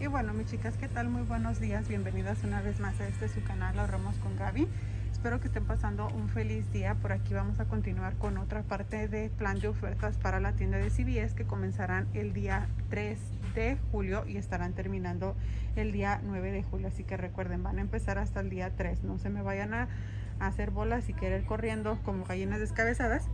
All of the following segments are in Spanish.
Y bueno, mis chicas, ¿qué tal? Muy buenos días. Bienvenidas una vez más a este su canal Ahorramos con Gaby. Espero que estén pasando un feliz día. Por aquí vamos a continuar con otra parte de plan de ofertas para la tienda de CBS que comenzarán el día 3 de julio y estarán terminando el día 9 de julio. Así que recuerden, van a empezar hasta el día 3. No se me vayan a, hacer bolas y querer corriendo como gallinas descabezadas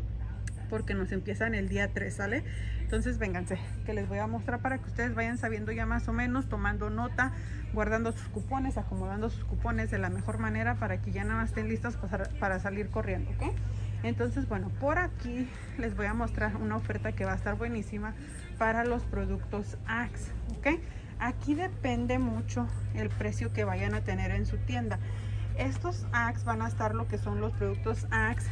porque nos empiezan el día 3, ¿sale? Entonces vénganse, que les voy a mostrar para que ustedes vayan sabiendo ya más o menos, tomando nota, guardando sus cupones, acomodando sus cupones de la mejor manera para que ya nada más estén listos para, salir corriendo, ¿ok? Entonces, bueno, por aquí les voy a mostrar una oferta que va a estar buenísima para los productos Axe, ¿ok? Aquí depende mucho el precio que vayan a tener en su tienda. Estos Axe van a estar lo que son los productos Axe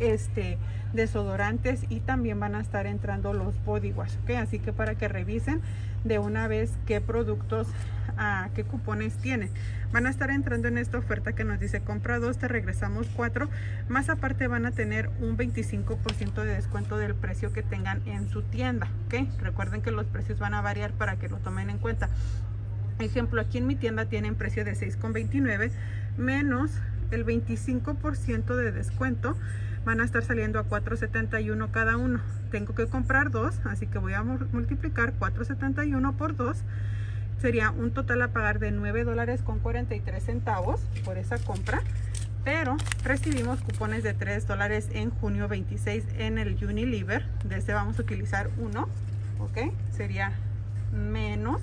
este, desodorantes y también van a estar entrando los body wash, ¿ok? Así que para que revisen de una vez qué productos, a qué cupones tienen. Van a estar entrando en esta oferta que nos dice compra dos, te regresamos cuatro. Más aparte van a tener un 25% de descuento del precio que tengan en su tienda, ¿ok? Recuerden que los precios van a variar para que lo tomen en cuenta. Ejemplo, aquí en mi tienda tienen precio de 6,29 menos el 25% de descuento van a estar saliendo a 4.71 cada uno. Tengo que comprar dos así que voy a multiplicar 4.71 por 2 sería un total a pagar de 9 dólares con 43 centavos por esa compra pero recibimos cupones de 3 dólares en junio 26 en el Unilever. De este vamos a utilizar uno ok sería menos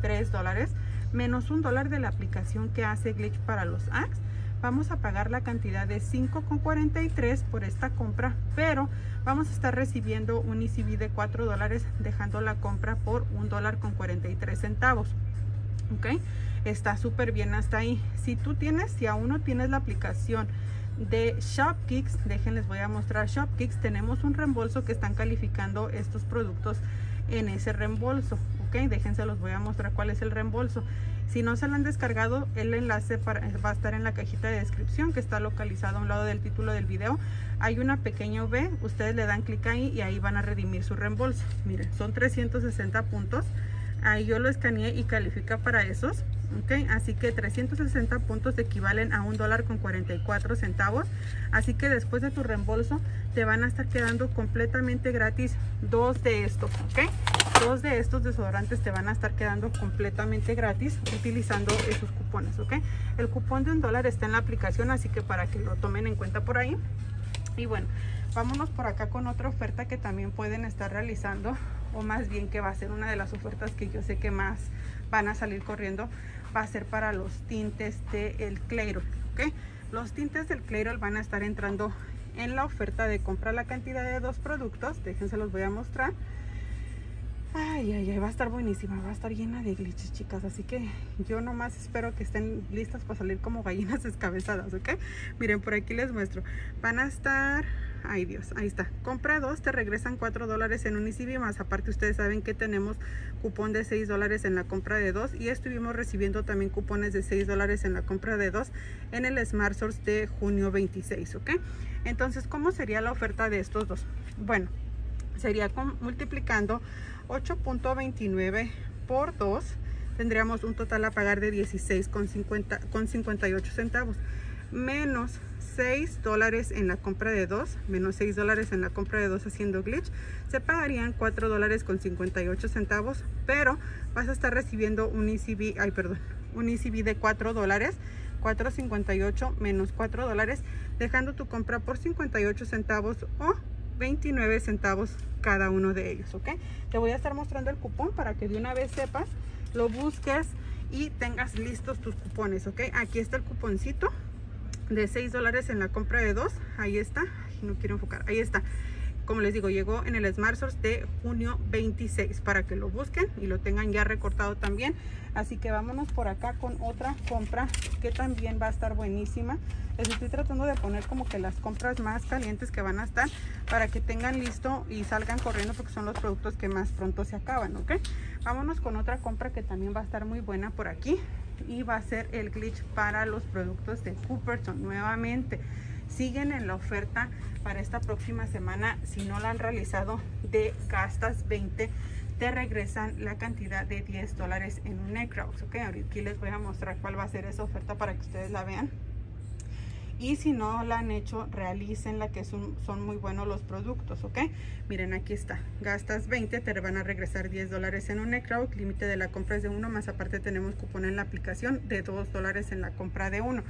3 dólares menos un dólar de la aplicación que hace Glitch para los Axe vamos a pagar la cantidad de 5,43 por esta compra, pero vamos a estar recibiendo un ECB de 4 dólares, dejando la compra por un dólar con 43 centavos. Ok, está súper bien hasta ahí. Si tú tienes, si aún no tienes la aplicación de ShopKicks, déjenles voy a mostrar ShopKicks, tenemos un reembolso que están calificando estos productos en ese reembolso. Ok, déjense los voy a mostrar cuál es el reembolso. Si no se lo han descargado, el enlace va a estar en la cajita de descripción que está localizado a un lado del título del video. Hay una pequeña V, ustedes le dan clic ahí y ahí van a redimir su reembolso. Miren, son 360 puntos. Ahí yo lo escaneé y califica para esos. Okay, así que 360 puntos equivalen a un dólar con 44 centavos. Así que después de tu reembolso te van a estar quedando completamente gratis dos de estos ok dos de estos desodorantes te van a estar quedando completamente gratis utilizando esos cupones ok el cupón de un dólar está en la aplicación así que para que lo tomen en cuenta por ahí. Y bueno vámonos por acá con otra oferta que también pueden estar realizando o más bien que va a ser una de las ofertas que yo sé que más van a salir corriendo va a ser para los tintes del Clairol, ¿ok? Los tintes del Clairol van a estar entrando en la oferta de comprar la cantidad de dos productos. Déjense los voy a mostrar. Ay, ay, ay, va a estar buenísima, va a estar llena de glitches, chicas. Así que yo nomás espero que estén listas para salir como gallinas descabezadas, ¿ok? Miren, por aquí les muestro. Van a estar Ay Dios, ahí está. Compra dos, te regresan 4 dólares en un ECB más. Aparte ustedes saben que tenemos cupón de 6 dólares en la compra de dos y estuvimos recibiendo también cupones de 6 dólares en la compra de dos en el Smart Source de junio 26, ¿ok? Entonces, ¿cómo sería la oferta de estos dos? Bueno, sería multiplicando 8.29 por 2 tendríamos un total a pagar de 16 con, 50, con 58 centavos menos 6 dólares en la compra de 2 menos 6 dólares en la compra de 2 haciendo glitch se pagarían 4 dólares con 58 centavos pero vas a estar recibiendo un ECB ay perdón un ECB de 4 dólares 4.58 menos 4 dólares dejando tu compra por 58 centavos o 29 centavos cada uno de ellos ok te voy a estar mostrando el cupón para que de una vez sepas lo busques y tengas listos tus cupones ok aquí está el cuponcito de 6 dólares en la compra de dos. Ahí está. No quiero enfocar. Ahí está como les digo llegó en el Smart de junio 26 para que lo busquen y lo tengan ya recortado también. Así que vámonos por acá con otra compra que también va a estar buenísima. Les estoy tratando de poner como que las compras más calientes que van a estar para que tengan listo y salgan corriendo porque son los productos que más pronto se acaban ok vámonos con otra compra que también va a estar muy buena por aquí y va a ser el glitch para los productos de Cooperton nuevamente siguen en la oferta para esta próxima semana. Si no la han realizado de gastas 20 te regresan la cantidad de 10 dólares en un Necrox, ok, aquí les voy a mostrar cuál va a ser esa oferta para que ustedes la vean. Y si no la han hecho realicen que son, son muy buenos los productos ok miren aquí está. Gastas 20 te van a regresar 10 dólares en un Necrowd límite de la compra es de uno más aparte tenemos cupón en la aplicación de 2 dólares en la compra de uno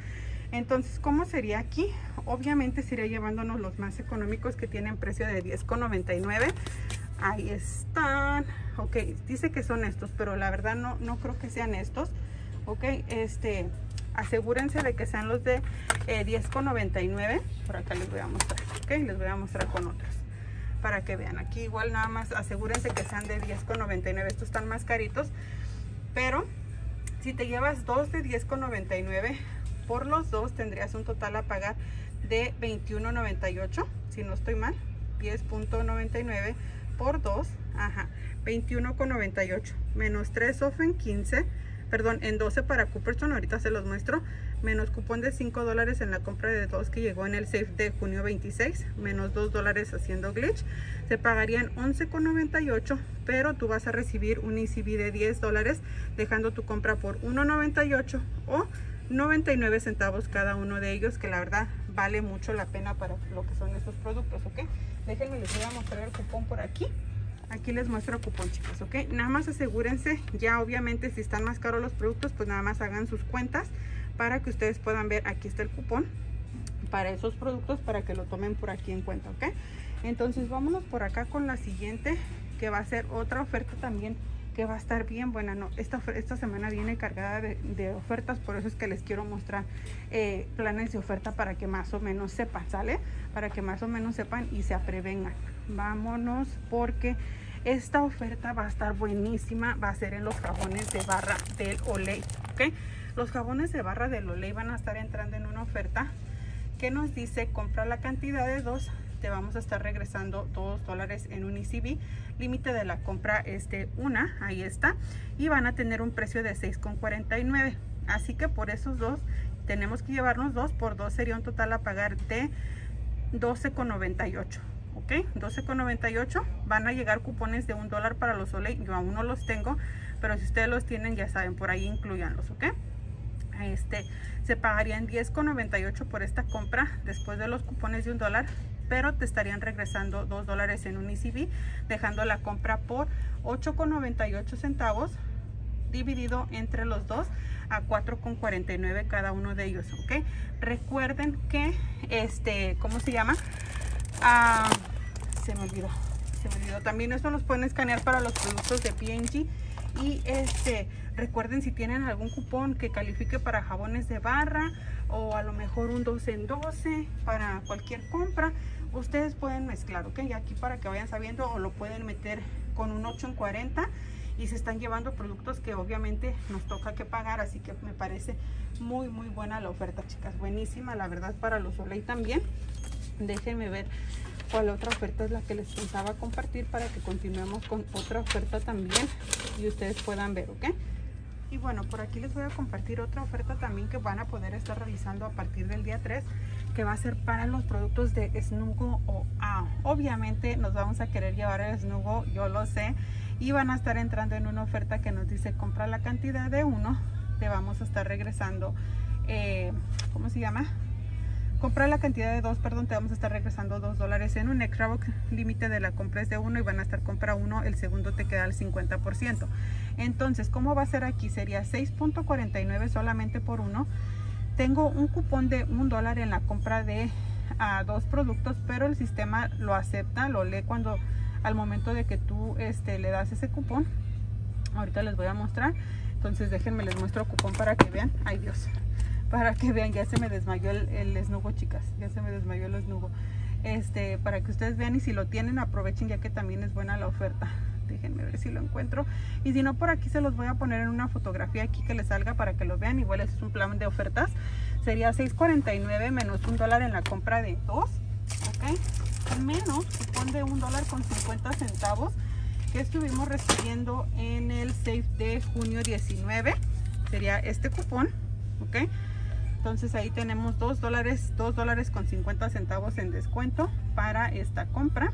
entonces cómo sería aquí obviamente sería llevándonos los más económicos que tienen precio de 10,99 ahí están. Ok dice que son estos pero la verdad no no creo que sean estos. Ok este asegúrense de que sean los de eh, 10,99 por acá les voy a mostrar ok les voy a mostrar con otros para que vean. Aquí igual nada más asegúrense que sean de 10,99 estos están más caritos pero si te llevas dos de 10,99 por los dos tendrías un total a pagar de 21.98 si no estoy mal 10.99 por 2 ajá 21.98 menos 3 off en 15 perdón, en 12 para Cooperstone, ahorita se los muestro, menos cupón de 5 dólares en la compra de dos que llegó en el safe de junio 26, menos 2 dólares haciendo glitch, se pagarían 11,98, pero tú vas a recibir un ECB de 10 dólares, dejando tu compra por 1,98 o 99 centavos cada uno de ellos, que la verdad vale mucho la pena para lo que son estos productos, ¿ok? Déjenme, les voy a mostrar el cupón por aquí. Aquí les muestro el cupón chicos ok nada más asegúrense ya obviamente si están más caros los productos pues nada más hagan sus cuentas para que ustedes puedan ver aquí está el cupón para esos productos para que lo tomen por aquí en cuenta ok entonces vámonos por acá con la siguiente que va a ser otra oferta también que va a estar bien. Buena no esta, esta semana viene cargada de, ofertas por eso es que les quiero mostrar eh, planes de oferta para que más o menos sepan sale para que más o menos sepan y se aprevengan. Vámonos porque esta oferta va a estar buenísima va a ser en los jabones de barra del Olay ok los jabones de barra del Olay van a estar entrando en una oferta que nos dice compra la cantidad de dos te vamos a estar regresando dos dólares en un ECB límite de la compra es de una ahí está y van a tener un precio de 6,49 así que por esos dos tenemos que llevarnos dos por dos sería un total a pagar de 12,98 ok 12,98 van a llegar cupones de un dólar para los Olay yo aún no los tengo pero si ustedes los tienen ya saben por ahí incluyanlos ok este se pagarían 10,98 por esta compra después de los cupones de un dólar pero te estarían regresando 2 dólares en un ECB dejando la compra por 8,98 centavos dividido entre los dos a 4,49 cada uno de ellos ok recuerden que este cómo se llama Ah, se me olvidó. Se me olvidó. También esto los pueden escanear para los productos de P&G. Y este, recuerden si tienen algún cupón que califique para jabones de barra o a lo mejor un 12 en 12 para cualquier compra, ustedes pueden mezclar, ¿ok? Y aquí para que vayan sabiendo o lo pueden meter con un 8 en 40 y se están llevando productos que obviamente nos toca que pagar, así que me parece muy muy buena la oferta, chicas, buenísima, la verdad para los Olay también déjenme ver cuál otra oferta es la que les pensaba compartir para que continuemos con otra oferta también y ustedes puedan ver, ¿ok? Y bueno, por aquí les voy a compartir otra oferta también que van a poder estar realizando a partir del día 3 que va a ser para los productos de Snugo o A. Obviamente nos vamos a querer llevar el Snugo, yo lo sé, y van a estar entrando en una oferta que nos dice compra la cantidad de uno, te vamos a estar regresando, eh, ¿cómo se llama? Comprar la cantidad de dos, perdón, te vamos a estar regresando dos dólares en un extra límite de la compra es de uno y van a estar compra uno, el segundo te queda al 50%. Entonces, ¿cómo va a ser aquí? Sería 6.49 solamente por uno. Tengo un cupón de un dólar en la compra de a dos productos, pero el sistema lo acepta, lo lee cuando al momento de que tú este, le das ese cupón. Ahorita les voy a mostrar. Entonces déjenme les muestro el cupón para que vean. Ay Dios, para que vean, ya se me desmayó el, el esnugo, chicas, ya se me desmayó el esnugo. Este, para que ustedes vean y si lo tienen aprovechen ya que también es buena la oferta. Déjenme ver si lo encuentro. Y si no, por aquí se los voy a poner en una fotografía aquí que les salga para que lo vean. Igual es un plan de ofertas. Sería 6.49 menos un dólar en la compra de dos. ¿Ok? Menos cupón de un dólar con 50 centavos que estuvimos recibiendo en el safe de junio 19. Sería este cupón. ¿Ok? Entonces ahí tenemos 2 dólares 2 dólares con 50 centavos en descuento para esta compra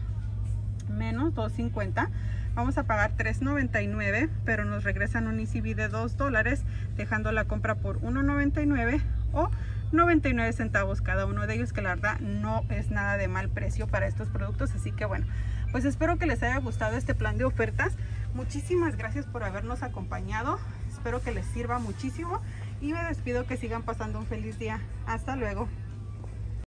menos 2.50 vamos a pagar $3.99 pero nos regresan un ECB de 2 dólares dejando la compra por $1.99 o 99 centavos cada uno de ellos que la verdad no es nada de mal precio para estos productos. Así que bueno pues espero que les haya gustado este plan de ofertas. Muchísimas gracias por habernos acompañado. Espero que les sirva muchísimo y me despido que sigan pasando un feliz día. Hasta luego